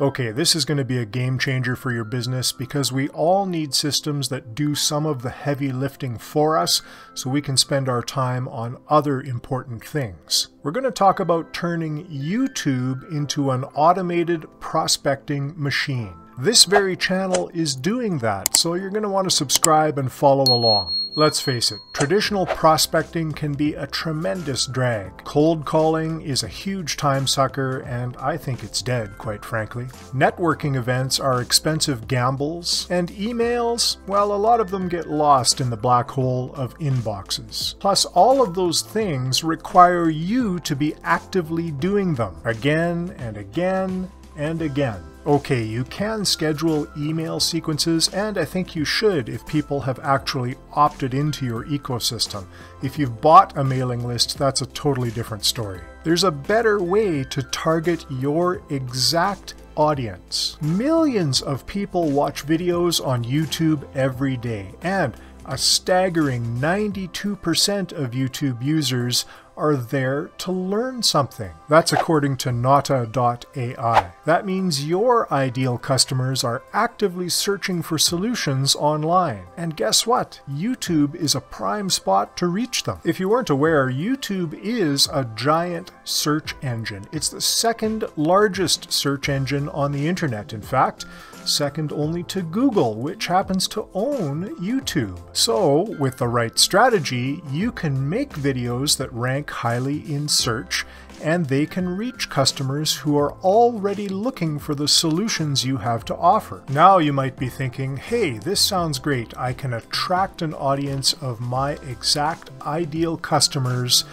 Okay, this is going to be a game changer for your business because we all need systems that do some of the heavy lifting for us so we can spend our time on other important things. We're going to talk about turning YouTube into an automated prospecting machine. This very channel is doing that, so you're going to want to subscribe and follow along. Let's face it, traditional prospecting can be a tremendous drag. Cold calling is a huge time sucker, and I think it's dead, quite frankly. Networking events are expensive gambles, and emails, well, a lot of them get lost in the black hole of inboxes. Plus, all of those things require you to be actively doing them again and again and again. Okay, you can schedule email sequences, and I think you should if people have actually opted into your ecosystem. If you've bought a mailing list, that's a totally different story. There's a better way to target your exact audience. Millions of people watch videos on YouTube every day, and a staggering 92% of YouTube users are there to learn something. That's according to Nota.ai. That means your ideal customers are actively searching for solutions online. And guess what? YouTube is a prime spot to reach them. If you weren't aware, YouTube is a giant search engine. It's the second largest search engine on the internet, in fact second only to Google, which happens to own YouTube. So, with the right strategy, you can make videos that rank highly in search and they can reach customers who are already looking for the solutions you have to offer. Now you might be thinking, hey, this sounds great. I can attract an audience of my exact ideal customers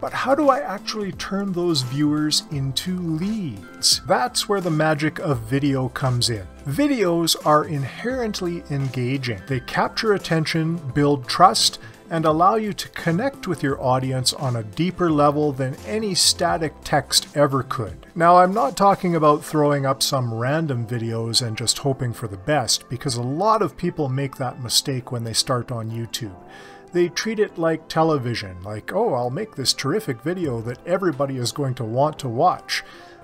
but how do I actually turn those viewers into leads? That's where the magic of video comes in. Videos are inherently engaging. They capture attention, build trust, and allow you to connect with your audience on a deeper level than any static text ever could. Now, I'm not talking about throwing up some random videos and just hoping for the best, because a lot of people make that mistake when they start on YouTube they treat it like television, like, oh, I'll make this terrific video that everybody is going to want to watch.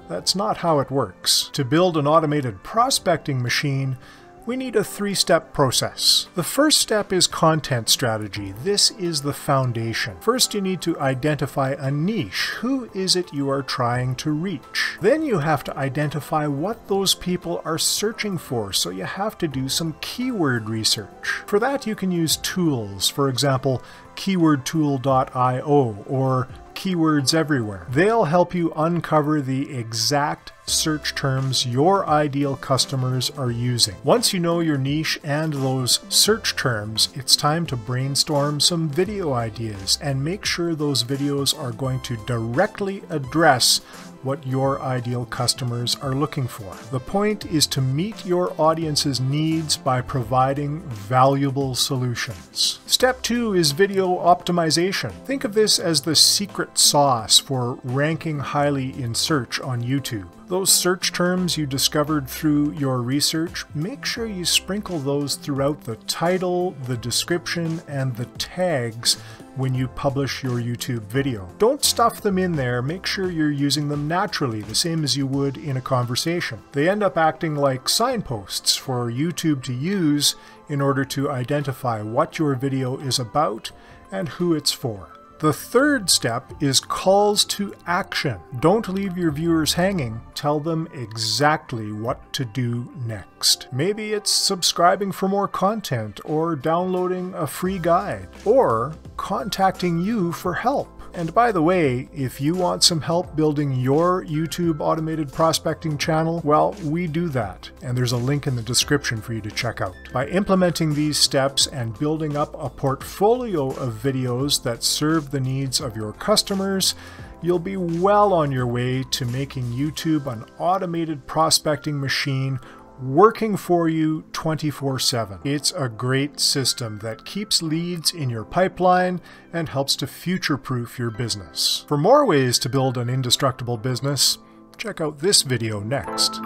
That's not how it works. To build an automated prospecting machine, we need a three-step process. The first step is content strategy. This is the foundation. First, you need to identify a niche. Who is it you are trying to reach? Then you have to identify what those people are searching for, so you have to do some keyword research. For that, you can use tools, for example, keywordtool.io or Keywords Everywhere. They'll help you uncover the exact search terms your ideal customers are using. Once you know your niche and those search terms, it's time to brainstorm some video ideas and make sure those videos are going to directly address what your ideal customers are looking for. The point is to meet your audience's needs by providing valuable solutions. Step two is video optimization. Think of this as the secret sauce for ranking highly in search on YouTube. Those search terms you discovered through your research, make sure you sprinkle those throughout the title, the description, and the tags when you publish your YouTube video. Don't stuff them in there, make sure you're using them naturally, the same as you would in a conversation. They end up acting like signposts for YouTube to use in order to identify what your video is about and who it's for. The third step is calls to action. Don't leave your viewers hanging. Tell them exactly what to do next. Maybe it's subscribing for more content, or downloading a free guide, or contacting you for help. And by the way, if you want some help building your YouTube automated prospecting channel, well, we do that. And there's a link in the description for you to check out. By implementing these steps and building up a portfolio of videos that serve the needs of your customers, you'll be well on your way to making YouTube an automated prospecting machine working for you 24 7. It's a great system that keeps leads in your pipeline and helps to future proof your business. For more ways to build an indestructible business, check out this video next.